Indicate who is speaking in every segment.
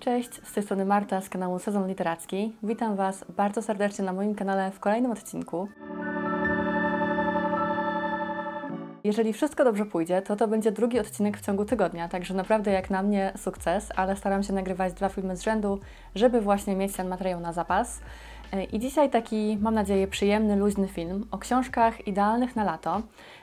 Speaker 1: Cześć, z tej strony Marta z kanału Sezon Literacki. Witam Was bardzo serdecznie na moim kanale w kolejnym odcinku. Jeżeli wszystko dobrze pójdzie, to to będzie drugi odcinek w ciągu tygodnia, także naprawdę jak na mnie sukces, ale staram się nagrywać dwa filmy z rzędu, żeby właśnie mieć ten materiał na zapas. I dzisiaj taki, mam nadzieję, przyjemny, luźny film o książkach idealnych na lato,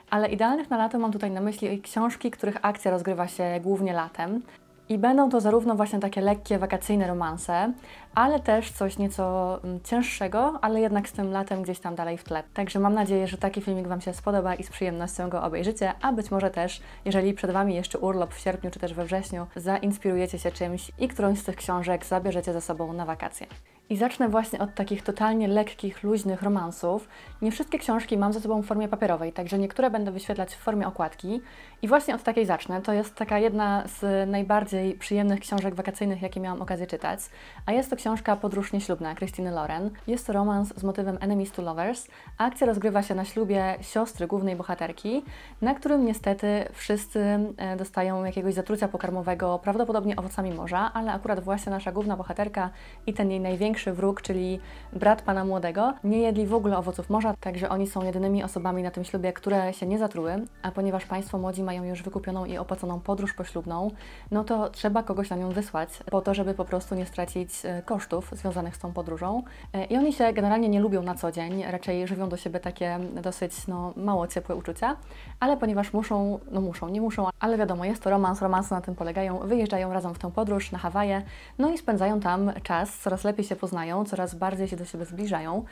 Speaker 1: ale idealnych na lato mam tutaj na myśli książki, których akcja rozgrywa się głównie latem. I będą to zarówno właśnie takie lekkie, wakacyjne romanse, ale też coś nieco mm, cięższego, ale jednak z tym latem gdzieś tam dalej w tle. Także mam nadzieję, że taki filmik Wam się spodoba i z przyjemnością go obejrzycie, a być może też, jeżeli przed Wami jeszcze urlop w sierpniu czy też we wrześniu, zainspirujecie się czymś i którąś z tych książek zabierzecie ze sobą na wakacje. I zacznę właśnie od takich totalnie lekkich, luźnych romansów. Nie wszystkie książki mam ze sobą w formie papierowej, także niektóre będę wyświetlać w formie okładki. I właśnie od takiej zacznę. To jest taka jedna z najbardziej przyjemnych książek wakacyjnych, jakie miałam okazję czytać. A jest to książka Podróż nieślubna Christine Loren. Jest to romans z motywem Enemies to Lovers. Akcja rozgrywa się na ślubie siostry głównej bohaterki, na którym niestety wszyscy e, dostają jakiegoś zatrucia pokarmowego, prawdopodobnie owocami morza, ale akurat właśnie nasza główna bohaterka i ten jej największy największy wróg, czyli brat pana młodego, nie jedli w ogóle owoców morza, także oni są jedynymi osobami na tym ślubie, które się nie zatruły, a ponieważ państwo młodzi mają już wykupioną i opłaconą podróż poślubną, no to trzeba kogoś na nią wysłać, po to, żeby po prostu nie stracić e, kosztów związanych z tą podróżą. E, I oni się generalnie nie lubią na co dzień, raczej żywią do siebie takie dosyć no, mało ciepłe uczucia, ale ponieważ muszą, no muszą, nie muszą, ale wiadomo, jest to romans, romanse na tym polegają, wyjeżdżają razem w tę podróż na Hawaje, no i spędzają tam czas, coraz lepiej się poznają, coraz bardziej się do siebie zbliżają.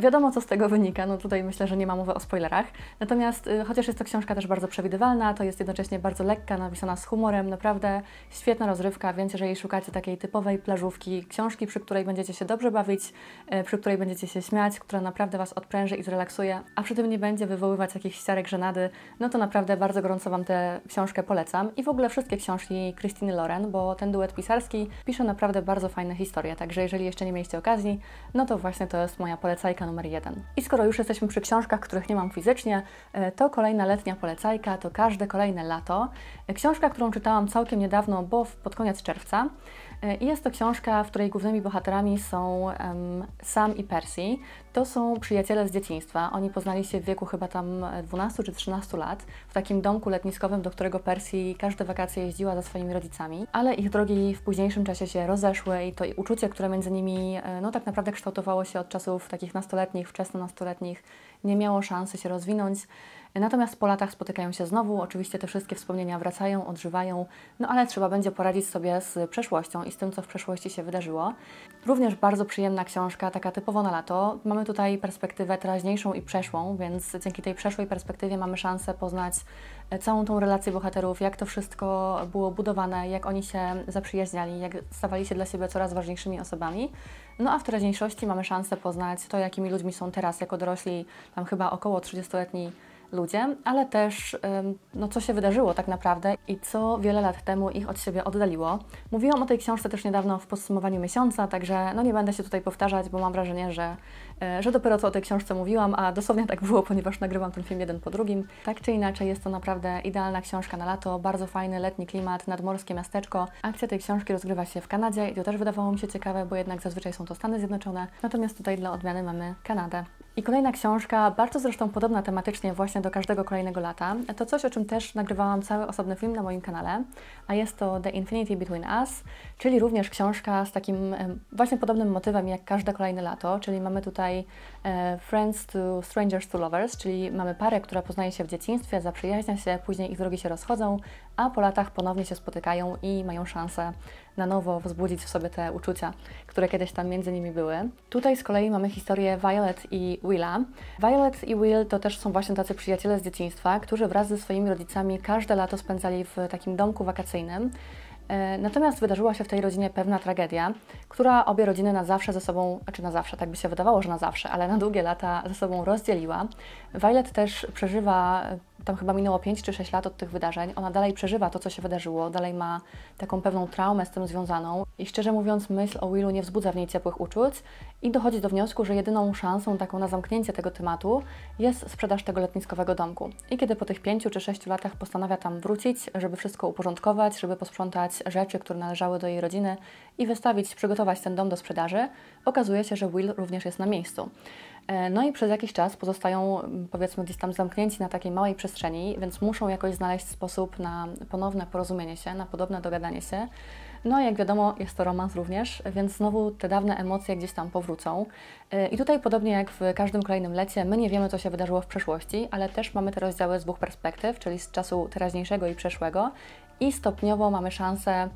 Speaker 1: Wiadomo, co z tego wynika, no tutaj myślę, że nie ma mowy o spoilerach. Natomiast y, chociaż jest to książka też bardzo przewidywalna, to jest jednocześnie bardzo lekka, napisana z humorem, naprawdę świetna rozrywka, więc jeżeli szukacie takiej typowej plażówki, książki, przy której będziecie się dobrze bawić, y, przy której będziecie się śmiać, która naprawdę Was odpręży i zrelaksuje, a przy tym nie będzie wywoływać jakichś ściarek żenady, no to naprawdę bardzo gorąco Wam tę książkę polecam. I w ogóle wszystkie książki Christine Loren, bo ten duet pisarski pisze naprawdę bardzo fajne historie, także jeżeli jeszcze nie mieliście okazji, no to właśnie to jest moja polecajka numer jeden. I skoro już jesteśmy przy książkach, których nie mam fizycznie, e, to kolejna letnia polecajka, to każde kolejne lato. E, książka, którą czytałam całkiem niedawno, bo pod koniec czerwca. E, I jest to książka, w której głównymi bohaterami są um, Sam i Percy. To są przyjaciele z dzieciństwa. Oni poznali się w wieku chyba tam 12 czy 13 lat w takim domku letniskowym, do którego Percy każde wakacje jeździła ze swoimi rodzicami, ale ich drogi w późniejszym czasie się rozeszły i to uczucie, które między nimi no tak naprawdę kształtowało się od czasów takich nastoletnich, wczesno-nastoletnich, nie miało szansy się rozwinąć. Natomiast po latach spotykają się znowu, oczywiście te wszystkie wspomnienia wracają, odżywają, no ale trzeba będzie poradzić sobie z przeszłością i z tym, co w przeszłości się wydarzyło. Również bardzo przyjemna książka, taka typowo na lato. Mamy tutaj perspektywę teraźniejszą i przeszłą, więc dzięki tej przeszłej perspektywie mamy szansę poznać e, całą tą relację bohaterów, jak to wszystko było budowane, jak oni się zaprzyjaźniali, jak stawali się dla siebie coraz ważniejszymi osobami. No a w teraźniejszości mamy szansę poznać to, jakimi ludźmi są teraz jako dorośli, tam chyba około 30-letni ludzie, ale też no, co się wydarzyło tak naprawdę i co wiele lat temu ich od siebie oddaliło. Mówiłam o tej książce też niedawno w podsumowaniu miesiąca, także no nie będę się tutaj powtarzać, bo mam wrażenie, że, e, że dopiero co o tej książce mówiłam, a dosłownie tak było, ponieważ nagrywam ten film jeden po drugim. Tak czy inaczej jest to naprawdę idealna książka na lato, bardzo fajny letni klimat, nadmorskie miasteczko. Akcja tej książki rozgrywa się w Kanadzie i to też wydawało mi się ciekawe, bo jednak zazwyczaj są to Stany Zjednoczone, natomiast tutaj dla odmiany mamy Kanadę. I kolejna książka, bardzo zresztą podobna tematycznie właśnie do każdego kolejnego lata. To coś, o czym też nagrywałam cały osobny film na moim kanale, a jest to The Infinity Between Us, czyli również książka z takim właśnie podobnym motywem jak każde kolejne lato, czyli mamy tutaj e, Friends to Strangers to Lovers, czyli mamy parę, która poznaje się w dzieciństwie, zaprzyjaźnia się, później ich drogi się rozchodzą, a po latach ponownie się spotykają i mają szansę na nowo wzbudzić w sobie te uczucia, które kiedyś tam między nimi były. Tutaj z kolei mamy historię Violet i Willa. Violet i Will to też są właśnie tacy przyjaciele z dzieciństwa, którzy wraz ze swoimi rodzicami każde lato spędzali w takim domku wakacyjnym. E, natomiast wydarzyła się w tej rodzinie pewna tragedia, która obie rodziny na zawsze ze sobą, znaczy na zawsze, tak by się wydawało, że na zawsze, ale na długie lata ze sobą rozdzieliła. Violet też przeżywa tam chyba minęło 5 czy 6 lat od tych wydarzeń, ona dalej przeżywa to, co się wydarzyło, dalej ma taką pewną traumę z tym związaną i szczerze mówiąc myśl o Willu nie wzbudza w niej ciepłych uczuć i dochodzi do wniosku, że jedyną szansą taką na zamknięcie tego tematu jest sprzedaż tego letniskowego domku. I kiedy po tych 5 czy 6 latach postanawia tam wrócić, żeby wszystko uporządkować, żeby posprzątać rzeczy, które należały do jej rodziny i wystawić, przygotować ten dom do sprzedaży, okazuje się, że Will również jest na miejscu. E, no i przez jakiś czas pozostają, powiedzmy, gdzieś tam zamknięci na takiej małej przestrzeni, więc muszą jakoś znaleźć sposób na ponowne porozumienie się, na podobne dogadanie się. No jak wiadomo, jest to romans również, więc znowu te dawne emocje gdzieś tam powrócą. E, I tutaj podobnie jak w każdym kolejnym lecie, my nie wiemy, co się wydarzyło w przeszłości, ale też mamy te rozdziały z dwóch perspektyw, czyli z czasu teraźniejszego i przeszłego i stopniowo mamy szansę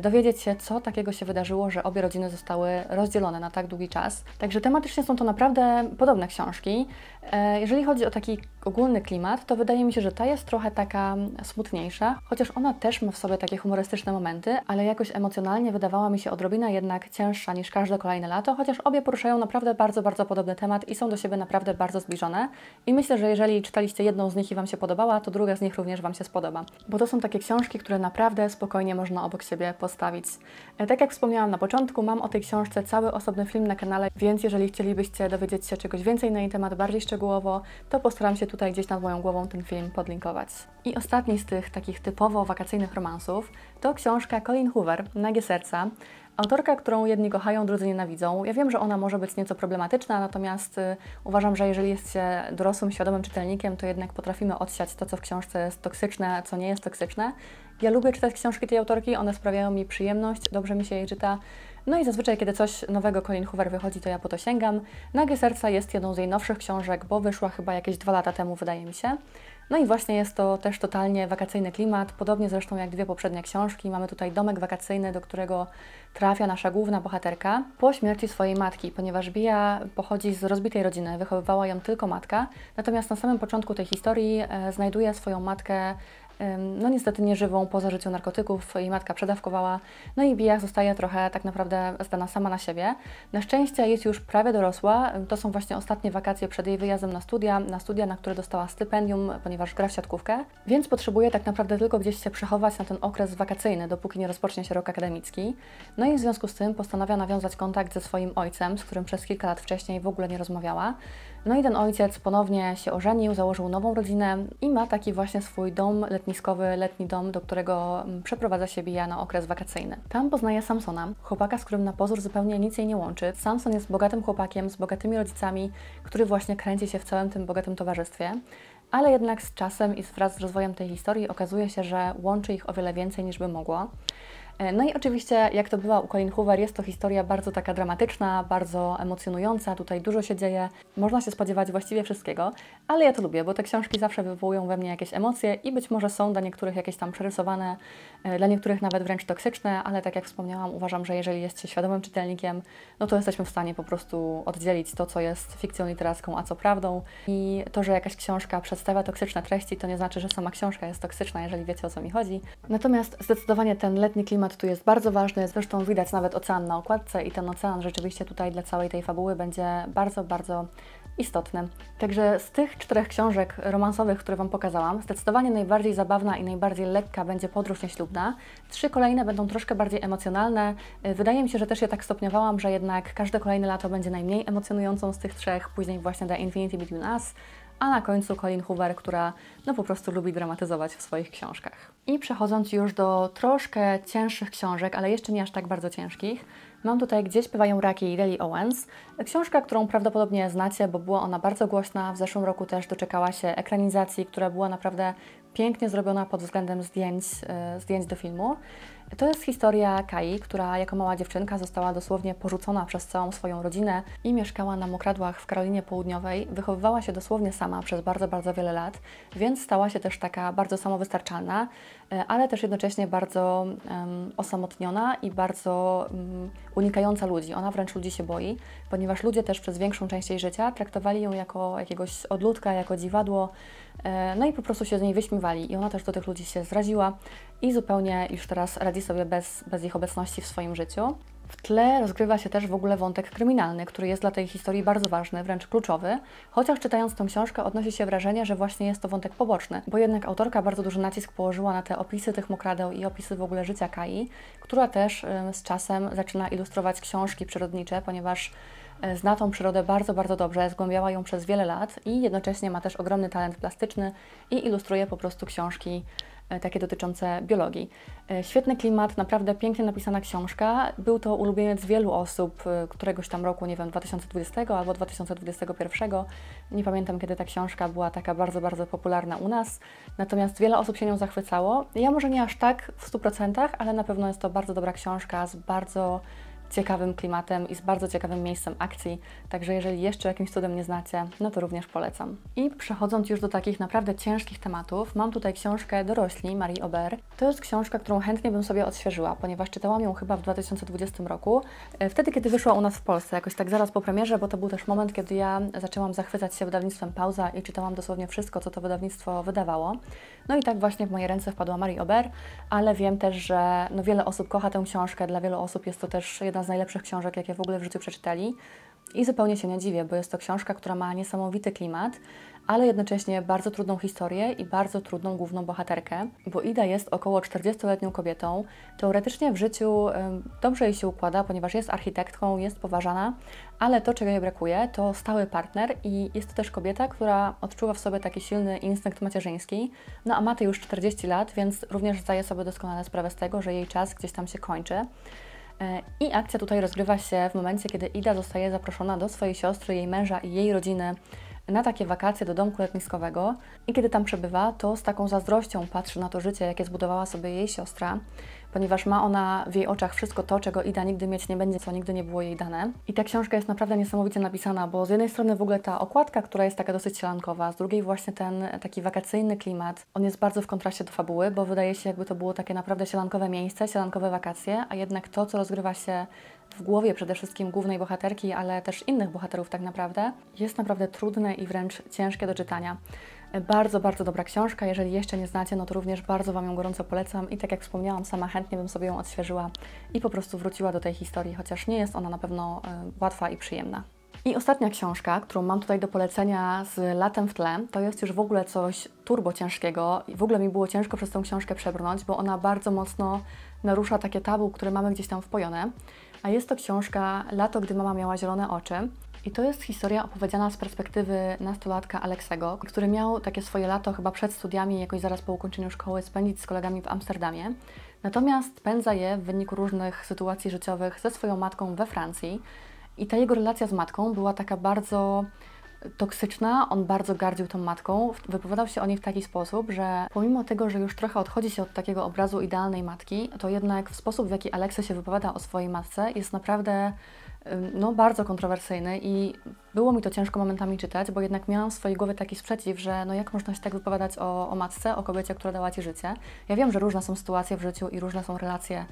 Speaker 1: dowiedzieć się, co takiego się wydarzyło, że obie rodziny zostały rozdzielone na tak długi czas. Także tematycznie są to naprawdę podobne książki. E, jeżeli chodzi o taki ogólny klimat, to wydaje mi się, że ta jest trochę taka smutniejsza, chociaż ona też ma w sobie takie humorystyczne momenty, ale jakoś emocjonalnie wydawała mi się odrobina jednak cięższa niż każde kolejne lato, chociaż obie poruszają naprawdę bardzo, bardzo podobny temat i są do siebie naprawdę bardzo zbliżone. I myślę, że jeżeli czytaliście jedną z nich i Wam się podobała, to druga z nich również Wam się spodoba. Bo to są takie książki, które naprawdę spokojnie można obok siebie postawić. E, tak jak wspomniałam na początku, mam o tej książce cały osobny film na kanale, więc jeżeli chcielibyście dowiedzieć się czegoś więcej na jej temat bardziej szczegółowo, to postaram się tutaj gdzieś nad moją głową ten film podlinkować. I ostatni z tych takich typowo wakacyjnych romansów to książka Colin Hoover, Nagie Serca. Autorka, którą jedni kochają, drudzy nienawidzą. Ja wiem, że ona może być nieco problematyczna, natomiast y, uważam, że jeżeli jest się dorosłym, świadomym czytelnikiem, to jednak potrafimy odsiać to, co w książce jest toksyczne, co nie jest toksyczne. Ja lubię czytać książki tej autorki, one sprawiają mi przyjemność, dobrze mi się jej czyta. No i zazwyczaj, kiedy coś nowego Colin Hoover wychodzi, to ja po to sięgam. Nagie Serca jest jedną z jej nowszych książek, bo wyszła chyba jakieś dwa lata temu, wydaje mi się. No i właśnie jest to też totalnie wakacyjny klimat, podobnie zresztą jak dwie poprzednie książki. Mamy tutaj domek wakacyjny, do którego trafia nasza główna bohaterka po śmierci swojej matki, ponieważ Bia pochodzi z rozbitej rodziny, wychowywała ją tylko matka. Natomiast na samym początku tej historii e, znajduje swoją matkę no niestety nieżywą poza życiu narkotyków. Jej matka przedawkowała, no i Bia zostaje trochę tak naprawdę zdana sama na siebie. Na szczęście jest już prawie dorosła. To są właśnie ostatnie wakacje przed jej wyjazdem na studia, na studia, na które dostała stypendium, ponieważ gra w siatkówkę, więc potrzebuje tak naprawdę tylko gdzieś się przechować na ten okres wakacyjny, dopóki nie rozpocznie się rok akademicki. No i w związku z tym postanawia nawiązać kontakt ze swoim ojcem, z którym przez kilka lat wcześniej w ogóle nie rozmawiała. No i ten ojciec ponownie się ożenił, założył nową rodzinę i ma taki właśnie swój dom letniskowy, letni dom, do którego mm, przeprowadza się Bija na okres wakacyjny. Tam poznaje Samsona, chłopaka, z którym na pozór zupełnie nic jej nie łączy. Samson jest bogatym chłopakiem, z bogatymi rodzicami, który właśnie kręci się w całym tym bogatym towarzystwie. Ale jednak z czasem i wraz z rozwojem tej historii okazuje się, że łączy ich o wiele więcej niż by mogło. E, no i oczywiście, jak to była u Colin Hoover, jest to historia bardzo taka dramatyczna, bardzo emocjonująca, tutaj dużo się dzieje, można się spodziewać właściwie wszystkiego, ale ja to lubię, bo te książki zawsze wywołują we mnie jakieś emocje i być może są dla niektórych jakieś tam przerysowane, e, dla niektórych nawet wręcz toksyczne, ale tak jak wspomniałam, uważam, że jeżeli jest się świadomym czytelnikiem, no to jesteśmy w stanie po prostu oddzielić to, co jest fikcją literacką, a co prawdą. I to, że jakaś książka przedstawia toksyczne treści, to nie znaczy, że sama książka jest toksyczna, jeżeli wiecie o co mi chodzi. Natomiast zdecydowanie ten letni klimat tu jest bardzo ważny, zresztą widać nawet ocean na okładce i ten ocean rzeczywiście tutaj dla całej tej fabuły będzie bardzo, bardzo istotny. Także z tych czterech książek romansowych, które Wam pokazałam, zdecydowanie najbardziej zabawna i najbardziej lekka będzie Podróż Nieślubna. Trzy kolejne będą troszkę bardziej emocjonalne. Wydaje mi się, że też je tak stopniowałam, że jednak każde kolejne lato będzie najmniej emocjonującą z tych trzech, później właśnie The Infinity Between Us, a na końcu Colin Hoover, która no po prostu lubi dramatyzować w swoich książkach. I przechodząc już do troszkę cięższych książek, ale jeszcze nie aż tak bardzo ciężkich, mam tutaj Gdzie śpiewają raki Lily Owens. Książka, którą prawdopodobnie znacie, bo była ona bardzo głośna. W zeszłym roku też doczekała się ekranizacji, która była naprawdę pięknie zrobiona pod względem zdjęć, e, zdjęć do filmu. To jest historia Kai, która jako mała dziewczynka została dosłownie porzucona przez całą swoją rodzinę i mieszkała na mokradłach w Karolinie Południowej. Wychowywała się dosłownie sama przez bardzo, bardzo wiele lat, więc stała się też taka bardzo samowystarczalna, e, ale też jednocześnie bardzo um, osamotniona i bardzo um, unikająca ludzi. Ona wręcz ludzi się boi, ponieważ ludzie też przez większą część jej życia traktowali ją jako jakiegoś odludka, jako dziwadło, no i po prostu się z niej wyśmiewali. I ona też do tych ludzi się zraziła i zupełnie już teraz radzi sobie bez, bez ich obecności w swoim życiu. W tle rozgrywa się też w ogóle wątek kryminalny, który jest dla tej historii bardzo ważny, wręcz kluczowy, chociaż czytając tę książkę odnosi się wrażenie, że właśnie jest to wątek poboczny, bo jednak autorka bardzo duży nacisk położyła na te opisy tych mokradeł i opisy w ogóle życia Kai, która też z czasem zaczyna ilustrować książki przyrodnicze, ponieważ e, zna tą przyrodę bardzo, bardzo dobrze, zgłębiała ją przez wiele lat i jednocześnie ma też ogromny talent plastyczny i ilustruje po prostu książki e, takie dotyczące biologii. E, świetny klimat, naprawdę pięknie napisana książka. Był to ulubieniec wielu osób e, któregoś tam roku, nie wiem, 2020 albo 2021. Nie pamiętam, kiedy ta książka była taka bardzo, bardzo popularna u nas. Natomiast wiele osób się nią zachwycało. Ja może nie aż tak w 100%, ale na pewno jest to bardzo dobra książka z bardzo ciekawym klimatem i z bardzo ciekawym miejscem akcji. Także jeżeli jeszcze jakimś cudem nie znacie, no to również polecam. I przechodząc już do takich naprawdę ciężkich tematów, mam tutaj książkę Dorośli Marii Ober. To jest książka, którą chętnie bym sobie odświeżyła, ponieważ czytałam ją chyba w 2020 roku, e, wtedy kiedy wyszła u nas w Polsce, jakoś tak zaraz po premierze, bo to był też moment, kiedy ja zaczęłam zachwycać się wydawnictwem Pauza i czytałam dosłownie wszystko, co to wydawnictwo wydawało. No i tak właśnie w moje ręce wpadła Marie Ober, ale wiem też, że no wiele osób kocha tę książkę, dla wielu osób jest to też jedna z najlepszych książek, jakie w ogóle w życiu przeczytali. I zupełnie się nie dziwię, bo jest to książka, która ma niesamowity klimat, ale jednocześnie bardzo trudną historię i bardzo trudną główną bohaterkę, bo Ida jest około 40-letnią kobietą. Teoretycznie w życiu dobrze jej się układa, ponieważ jest architektką, jest poważana, ale to, czego jej brakuje, to stały partner i jest to też kobieta, która odczuwa w sobie taki silny instynkt macierzyński. No a ma już 40 lat, więc również zdaje sobie doskonale sprawę z tego, że jej czas gdzieś tam się kończy. E, I akcja tutaj rozgrywa się w momencie, kiedy Ida zostaje zaproszona do swojej siostry, jej męża i jej rodziny na takie wakacje do domku letniskowego. I kiedy tam przebywa, to z taką zazdrością patrzy na to życie, jakie zbudowała sobie jej siostra, ponieważ ma ona w jej oczach wszystko to, czego Ida nigdy mieć nie będzie, co nigdy nie było jej dane. I ta książka jest naprawdę niesamowicie napisana, bo z jednej strony w ogóle ta okładka, która jest taka dosyć sielankowa, z drugiej właśnie ten taki wakacyjny klimat, on jest bardzo w kontraście do fabuły, bo wydaje się jakby to było takie naprawdę sielankowe miejsce, sielankowe wakacje, a jednak to, co rozgrywa się w głowie przede wszystkim głównej bohaterki, ale też innych bohaterów tak naprawdę, jest naprawdę trudne i wręcz ciężkie do czytania. Bardzo, bardzo dobra książka. Jeżeli jeszcze nie znacie, no to również bardzo Wam ją gorąco polecam i tak jak wspomniałam, sama chętnie bym sobie ją odświeżyła i po prostu wróciła do tej historii, chociaż nie jest ona na pewno y, łatwa i przyjemna. I ostatnia książka, którą mam tutaj do polecenia z latem w tle, to jest już w ogóle coś turbo ciężkiego w ogóle mi było ciężko przez tę książkę przebrnąć, bo ona bardzo mocno narusza takie tabu, które mamy gdzieś tam wpojone. A jest to książka Lato, gdy mama miała zielone oczy. I to jest historia opowiedziana z perspektywy nastolatka Aleksego, który miał takie swoje lato chyba przed studiami, jakoś zaraz po ukończeniu szkoły, spędzić z kolegami w Amsterdamie. Natomiast spędza je w wyniku różnych sytuacji życiowych ze swoją matką we Francji. I ta jego relacja z matką była taka bardzo toksyczna, on bardzo gardził tą matką. Wypowiadał się o niej w taki sposób, że pomimo tego, że już trochę odchodzi się od takiego obrazu idealnej matki, to jednak w sposób, w jaki Aleksa się wypowiada o swojej matce, jest naprawdę no, bardzo kontrowersyjny i było mi to ciężko momentami czytać, bo jednak miałam w swojej głowie taki sprzeciw, że no jak można się tak wypowiadać o, o matce, o kobiecie, która dała Ci życie. Ja wiem, że różne są sytuacje w życiu i różne są relacje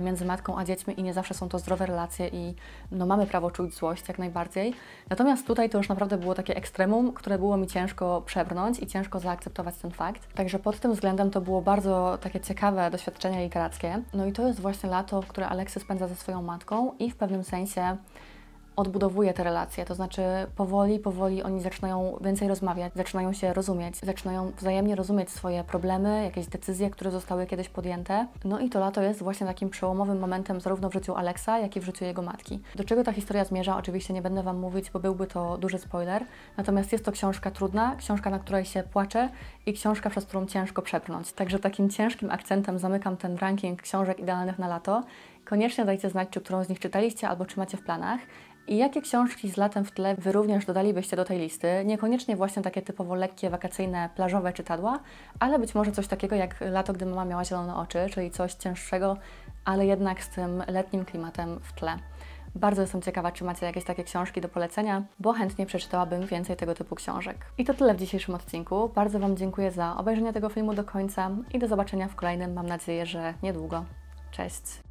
Speaker 1: między matką a dziećmi i nie zawsze są to zdrowe relacje i no mamy prawo czuć złość jak najbardziej. Natomiast tutaj to już naprawdę było takie ekstremum, które było mi ciężko przebrnąć i ciężko zaakceptować ten fakt. Także pod tym względem to było bardzo takie ciekawe doświadczenie literackie. No i to jest właśnie lato, które Aleksy spędza ze swoją matką i w pewnym sensie odbudowuje te relacje, to znaczy powoli, powoli oni zaczynają więcej rozmawiać, zaczynają się rozumieć, zaczynają wzajemnie rozumieć swoje problemy, jakieś decyzje, które zostały kiedyś podjęte. No i to lato jest właśnie takim przełomowym momentem zarówno w życiu Aleksa, jak i w życiu jego matki. Do czego ta historia zmierza, oczywiście nie będę Wam mówić, bo byłby to duży spoiler, natomiast jest to książka trudna, książka, na której się płacze i książka, przez którą ciężko przepchnąć. Także takim ciężkim akcentem zamykam ten ranking książek idealnych na lato. Koniecznie dajcie znać, czy którą z nich czytaliście albo czy macie w planach. I jakie książki z latem w tle Wy również dodalibyście do tej listy? Niekoniecznie właśnie takie typowo lekkie, wakacyjne, plażowe czytadła, ale być może coś takiego jak Lato, gdy mama miała zielone oczy, czyli coś cięższego, ale jednak z tym letnim klimatem w tle. Bardzo jestem ciekawa, czy macie jakieś takie książki do polecenia, bo chętnie przeczytałabym więcej tego typu książek. I to tyle w dzisiejszym odcinku. Bardzo Wam dziękuję za obejrzenie tego filmu do końca i do zobaczenia w kolejnym, mam nadzieję, że niedługo. Cześć!